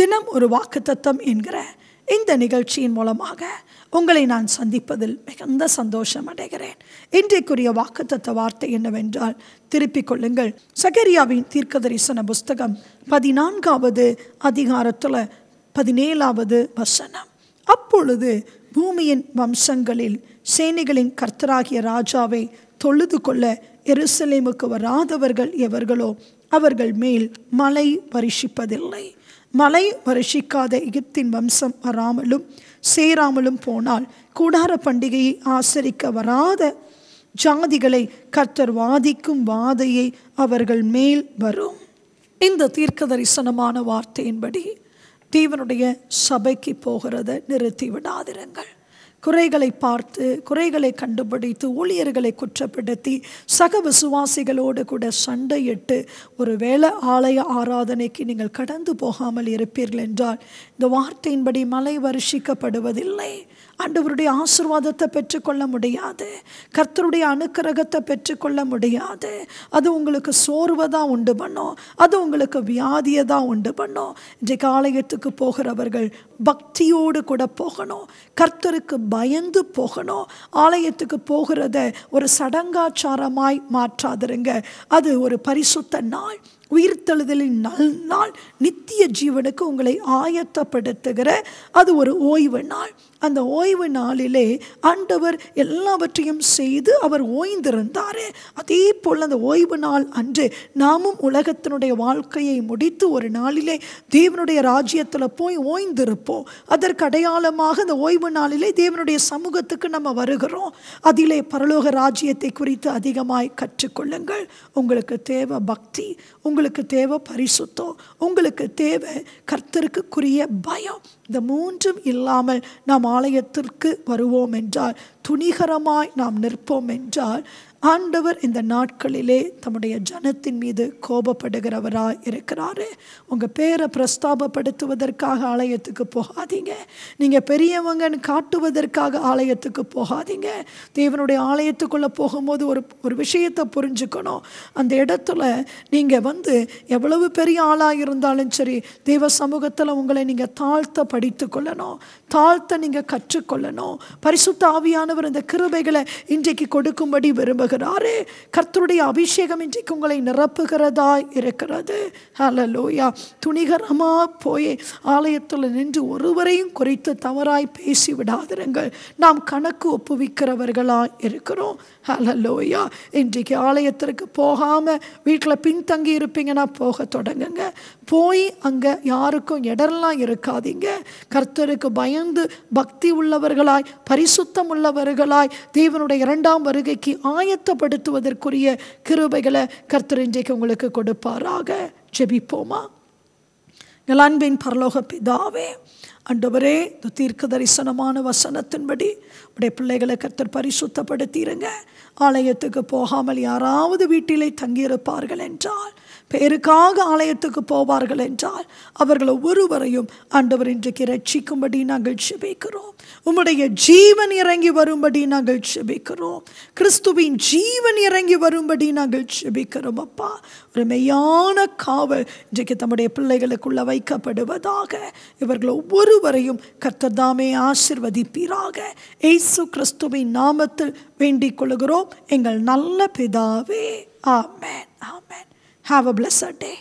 தினம் ஒரு வாக்குத்தத்தம் என்கிற இந்த நிகழ்ச்சியின் மூலமாக உங்களை நான் சந்திப்பதில் மிகுந்த சந்தோஷம் அடைகிறேன். இன்றைக்குரிய வாக்குத்தத்த வார்த்தை என்னவென்றால் திருப்பிக் கொள்ளுங்கள். சகரியாவின் தீர்க்கதரிசன புஸ்தகம் பதினான்காவது அதிகாரத்தில் பதினேழாவது வசனம். அப்பொழுது பூமியின் வம்சங்களில் சேனைகளின் கர்த்தராகிய ராஜாவை தொழுது கொள்ள எருசலேமுக்கு வராதவர்கள் எவர்களோ அவர்கள் மேல் மலை வருஷிப்பதில்லை. மலை வருஷிக்காத எகிப்தின் வம்சம் வராமலும் சேராமலும் போனால் கூடார பண்டிகையை ஆசரிக்க வராத ஜாதிகளை கர்த்தர் வாதிக்கும் வாதையை அவர்கள் மேல் வரும். இந்த தீர்க்க தரிசனமான வார்த்தையின்படி தேவனுடைய சபைக்கு போகிறத நிறுத்தி விடாதிருங்கள். குறைகளை பார்த்து குறைகளை கண்டுபிடித்து ஊழியர்களை குற்றப்படுத்தி சக விசுவாசிகளோடு கூட சண்டையிட்டு ஒரு வேளை ஆலய ஆராதனைக்கு நீங்கள் கடந்து போகாமல் இருப்பீர்கள் என்றால் இந்த வார்த்தையின்படி மலை வருஷிக்கப்படுவதில்லை. ஆண்டவருடைய ஆசிர்வாதத்தை பெற்றுக்கொள்ள முடியாது. கர்த்தருடைய அனுக்கிரகத்தை பெற்றுக்கொள்ள முடியாது. அது உங்களுக்கு சோர்வதாக உண்டு பண்ணும். அது உங்களுக்கு வியாதியை தான் உண்டு பண்ணும். இன்றைக்கு ஆலயத்துக்கு போகிறவர்கள் பக்தியோடு கூட போகணும். கர்த்தருக்கு பயந்து போகணும். ஆலயத்துக்கு போகிறத ஒரு சடங்காச்சாரமாய் மாற்றாதிருங்க. அது ஒரு பரிசுத்த நாள். உயிர்த்தெழுதலின் நல் நாள் நித்திய ஜீவனுக்கு உங்களை ஆயத்தப்படுத்துகிற அது ஒரு ஓய்வு நாள். அந்த ஓய்வு நாளிலே ஆண்டவர் எல்லாவற்றையும் செய்து அவர் ஓய்ந்திருந்தார். அதே போல் அந்த ஓய்வு நாள் அன்று நாமும் உலகத்தினுடைய வாழ்க்கையை முடித்து ஒரு நாளிலே தேவனுடைய ராஜ்யத்தில் போய் ஓய்ந்திருப்போம். அதற்கு அடையாளமாக அந்த ஓய்வு நாளிலே தேவனுடைய சமூகத்துக்கு நம்ம வருகிறோம். அதிலே பரலோக ராஜ்யத்தை குறித்து அதிகமாய் கற்றுக்கொள்ளுங்கள். உங்களுக்கு தேவை பக்தி உங்களுக்கு தேவை பரிசுத்தம். உங்களுக்கு தேவை கர்த்தருக்குரிய பயம். இந்த மூன்றும் இல்லாமல் நாம் ஆலயத்திற்கு வருவோம் என்றால் துணிகரமாய் நாம் நிற்போம் என்றால் ஆண்டவர் இந்த நாட்களிலே தம்முடைய ஜனத்தின் மீது கோபப்படுகிறவராய் இருக்கிறாரு. உங்கள் பேரை பிரஸ்தாபப்படுத்துவதற்காக ஆலயத்துக்கு போகாதீங்க. நீங்கள் பெரியவங்கன்னு காட்டுவதற்காக ஆலயத்துக்கு போகாதீங்க. தேவனுடைய ஆலயத்துக்குள்ளே போகும்போது ஒரு ஒரு விஷயத்தை புரிஞ்சுக்கணும். அந்த இடத்துல நீங்கள் வந்து எவ்வளவு பெரிய ஆளாக இருந்தாலும் சரி தேவ சமூகத்தில் உங்களை நீங்கள் தாழ்த்த படித்து கொள்ளணும் தாழ்த்த நீங்கள் கற்றுக்கொள்ளணும். பரிசுத்த ஆவியானவர் இந்த கிருபைகளை இன்றைக்கு கொடுக்கும்படி விரும்புகிறாரு. கர்த்தருடைய அபிஷேகம் இன்றைக்கு உங்களை நிரப்புகிறதா இருக்கிறது. ஹலலோயா துணிகரமாக போய். ஆலயத்தில் நின்று ஒருவரையும் குறித்து தவறாய் பேசி விடாதிருங்கள். நாம் கணக்கு ஒப்புவிக்கிறவர்களாக இருக்கிறோம். ஹலலோயா இன்றைக்கு ஆலயத்திற்கு போகாமல் வீட்டில் பின்தங்கி இருப்பீங்கன்னா போக தொடங்குங்க. போய் அங்கே யாருக்கும் இடம்லாம் இருக்காதீங்க. கர்த்தருக்கு பயந்து பக்தி உள்ளவர்களாய் பரிசுத்தம் உள்ளவர்களாய் தேவனுடைய இரண்டாம் வருகைக்கு ஆயத்தப்படுத்துவதற்குரிய கிருபைகளை கர்த்தர் இன்றைக்கு உங்களுக்கு கொடுப்பாராக. ஜெபிப்போமா? எங்கள் பரலோக பிதாவே அண்டவரே இந்த தீர்க்க தரிசனமான வசனத்தின்படி உடைய பிள்ளைகளை கத்தர் பரிசுத்தப்படுத்திடுங்க ஆலயத்துக்கு போகாமல் யாராவது வீட்டிலே தங்கியிருப்பார்கள் என்றால் பேருக்காக ஆலயத்துக்கு போவார்கள் என்றால் அவர்கள் ஒவ்வொருவரையும் ஆண்டவர் இன்றைக்கு ரட்சிக்கும்படி நாங்கள் செபிக்கிறோம் உம்முடைய ஜீவன் இறங்கி வரும்படி நாங்கள் செபிக்கிறோம் கிறிஸ்துவின் ஜீவன் இறங்கி வரும்படி நாங்கள் செபிக்கிறோம் அப்பா. ஒரு மெய்யான காவல் இன்றைக்கு தம்முடைய பிள்ளைகளுக்குள்ள வைக்கப்படுவதாக இவர்கள் வரையும் கர்த்ததாமே ஆசிர்வதிப்பீராக. ஏசு கிறிஸ்துவின் நாமத்தில் வேண்டிக் கொள்கிறோம். எங்கள் நல்ல பிதாவே. ஆமேன். ஆமேன். Have a plus day